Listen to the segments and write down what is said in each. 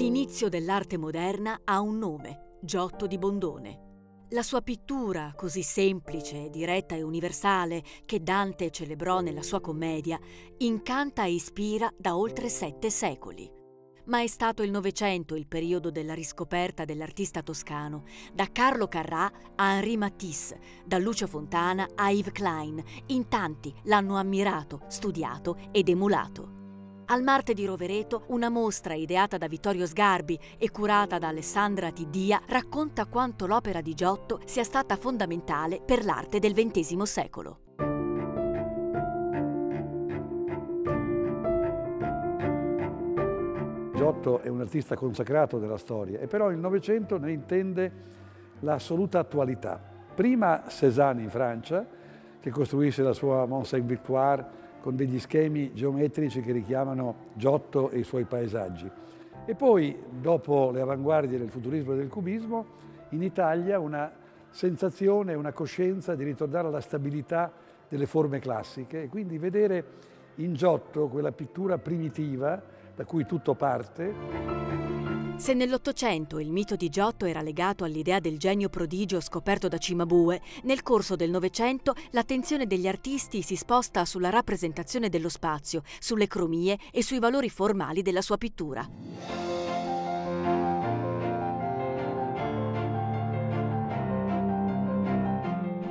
L'inizio dell'arte moderna ha un nome, Giotto di Bondone. La sua pittura, così semplice, diretta e universale, che Dante celebrò nella sua commedia, incanta e ispira da oltre sette secoli ma è stato il Novecento il periodo della riscoperta dell'artista toscano, da Carlo Carrà a Henri Matisse, da Lucio Fontana a Yves Klein. In tanti l'hanno ammirato, studiato ed emulato. Al Marte di Rovereto, una mostra ideata da Vittorio Sgarbi e curata da Alessandra Tiddia racconta quanto l'opera di Giotto sia stata fondamentale per l'arte del XX secolo. Giotto è un artista consacrato della storia e però il Novecento ne intende l'assoluta attualità. Prima Cézanne in Francia, che costruisce la sua Mont Saint-Victoire con degli schemi geometrici che richiamano Giotto e i suoi paesaggi. E poi, dopo le avanguardie del futurismo e del cubismo, in Italia una sensazione, una coscienza di ritornare alla stabilità delle forme classiche e quindi vedere in Giotto quella pittura primitiva da cui tutto parte. Se nell'Ottocento il mito di Giotto era legato all'idea del genio prodigio scoperto da Cimabue, nel corso del Novecento l'attenzione degli artisti si sposta sulla rappresentazione dello spazio, sulle cromie e sui valori formali della sua pittura.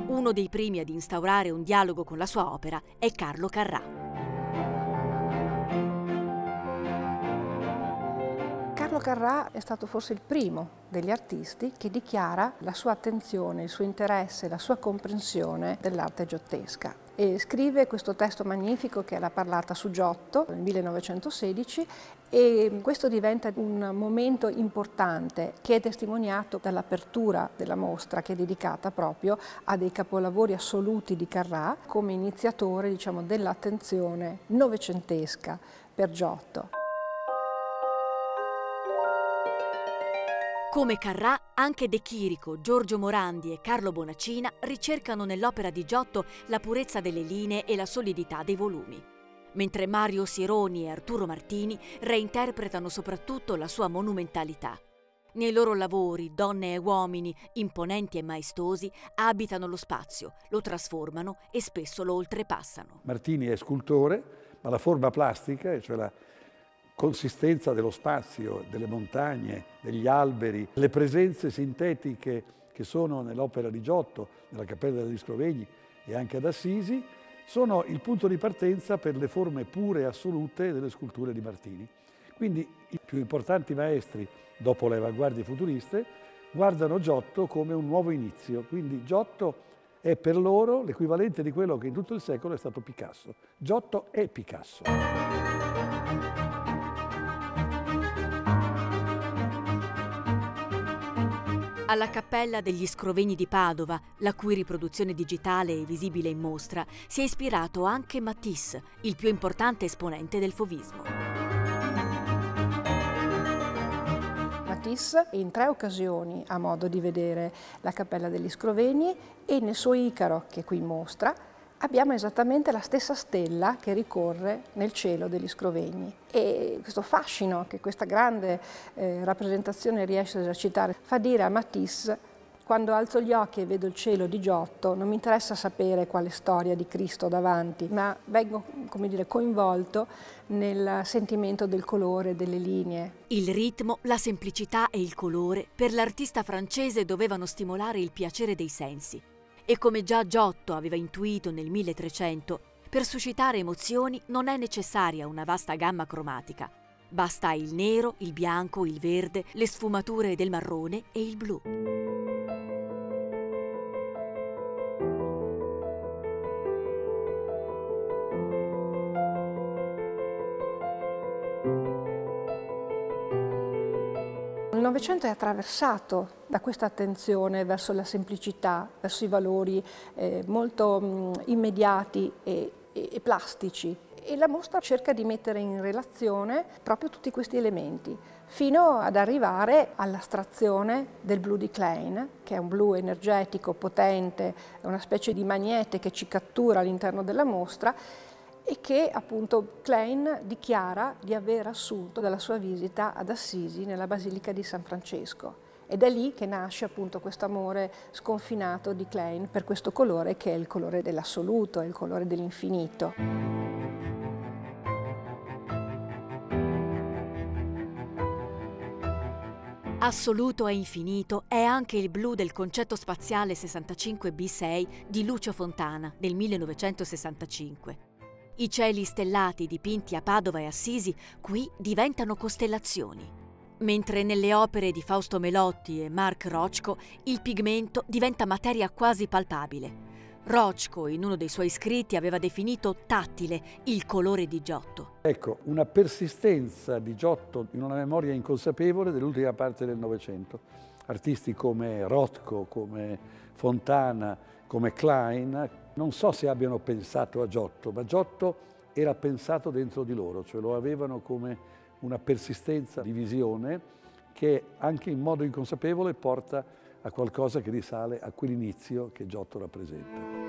Uno dei primi ad instaurare un dialogo con la sua opera è Carlo Carrà. Carrà è stato forse il primo degli artisti che dichiara la sua attenzione, il suo interesse, la sua comprensione dell'arte giottesca. E scrive questo testo magnifico che è la parlata su Giotto nel 1916 e questo diventa un momento importante che è testimoniato dall'apertura della mostra che è dedicata proprio a dei capolavori assoluti di Carrà come iniziatore diciamo, dell'attenzione novecentesca per Giotto. Come Carrà, anche De Chirico, Giorgio Morandi e Carlo Bonacina ricercano nell'opera di Giotto la purezza delle linee e la solidità dei volumi, mentre Mario Sironi e Arturo Martini reinterpretano soprattutto la sua monumentalità. Nei loro lavori, donne e uomini, imponenti e maestosi, abitano lo spazio, lo trasformano e spesso lo oltrepassano. Martini è scultore, ma la forma plastica, cioè la consistenza dello spazio, delle montagne, degli alberi, le presenze sintetiche che sono nell'opera di Giotto, nella Cappella degli Scrovegni e anche ad Assisi, sono il punto di partenza per le forme pure e assolute delle sculture di Martini. Quindi i più importanti maestri, dopo le avanguardie futuriste, guardano Giotto come un nuovo inizio. Quindi Giotto è per loro l'equivalente di quello che in tutto il secolo è stato Picasso. Giotto è Picasso. Alla Cappella degli Scrovegni di Padova, la cui riproduzione digitale è visibile in mostra, si è ispirato anche Matisse, il più importante esponente del fovismo. Matisse in tre occasioni ha modo di vedere la Cappella degli Scrovegni e nel suo Icaro, che qui mostra, abbiamo esattamente la stessa stella che ricorre nel cielo degli Scrovegni. E questo fascino che questa grande eh, rappresentazione riesce a esercitare fa dire a Matisse quando alzo gli occhi e vedo il cielo di Giotto, non mi interessa sapere quale storia di Cristo davanti, ma vengo, dire, coinvolto nel sentimento del colore, delle linee. Il ritmo, la semplicità e il colore per l'artista francese dovevano stimolare il piacere dei sensi e come già Giotto aveva intuito nel 1300, per suscitare emozioni non è necessaria una vasta gamma cromatica. Basta il nero, il bianco, il verde, le sfumature del marrone e il blu. Novecento è attraversato da questa attenzione verso la semplicità, verso i valori eh, molto mh, immediati e, e, e plastici. E la mostra cerca di mettere in relazione proprio tutti questi elementi, fino ad arrivare all'astrazione del blu di Klein, che è un blu energetico, potente, una specie di magnete che ci cattura all'interno della mostra e che appunto Klein dichiara di aver assunto dalla sua visita ad Assisi nella Basilica di San Francesco. Ed è lì che nasce appunto questo amore sconfinato di Klein per questo colore che è il colore dell'assoluto, è il colore dell'infinito. Assoluto e infinito è anche il blu del concetto spaziale 65B6 di Lucio Fontana del 1965. I cieli stellati dipinti a Padova e Assisi qui diventano costellazioni. Mentre nelle opere di Fausto Melotti e Marc Rochko il pigmento diventa materia quasi palpabile. Rochko, in uno dei suoi scritti, aveva definito tattile il colore di Giotto. Ecco, una persistenza di Giotto in una memoria inconsapevole dell'ultima parte del Novecento. Artisti come Rothko, come Fontana, come Klein, non so se abbiano pensato a Giotto, ma Giotto era pensato dentro di loro, cioè lo avevano come una persistenza di visione che anche in modo inconsapevole porta a qualcosa che risale a quell'inizio che Giotto rappresenta.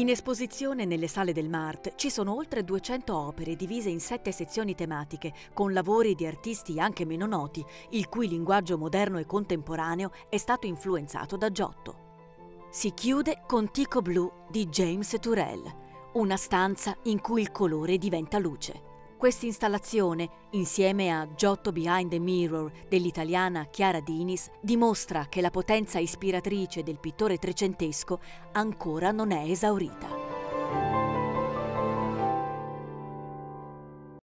In esposizione nelle sale del MART ci sono oltre 200 opere divise in sette sezioni tematiche, con lavori di artisti anche meno noti, il cui linguaggio moderno e contemporaneo è stato influenzato da Giotto. Si chiude con Tico Blu di James Turrell, una stanza in cui il colore diventa luce. Quest'installazione, insieme a Giotto Behind the Mirror dell'italiana Chiara Dinis, dimostra che la potenza ispiratrice del pittore trecentesco ancora non è esaurita.